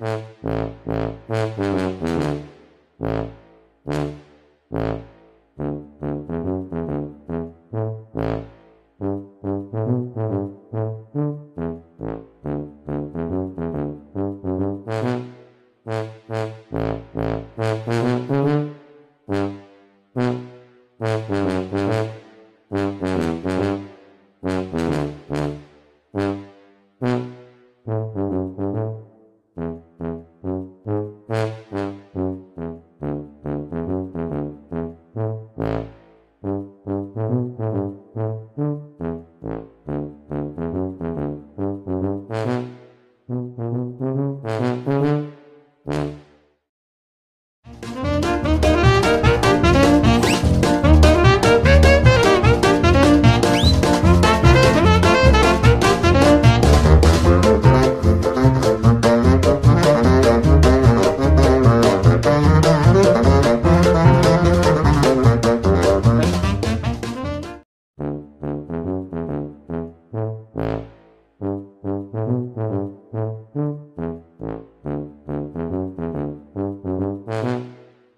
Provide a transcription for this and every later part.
Thank you.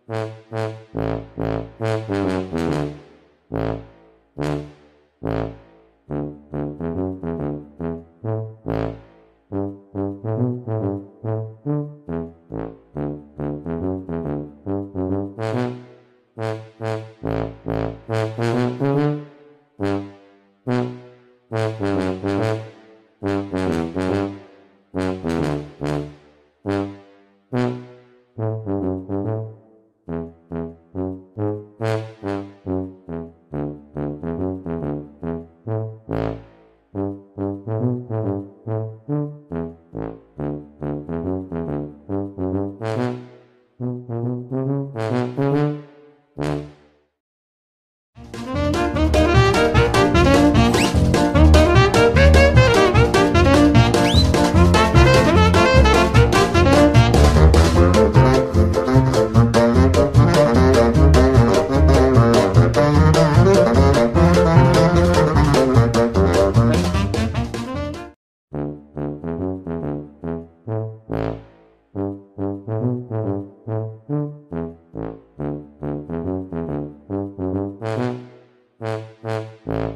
Thank you. you Mm-hmm.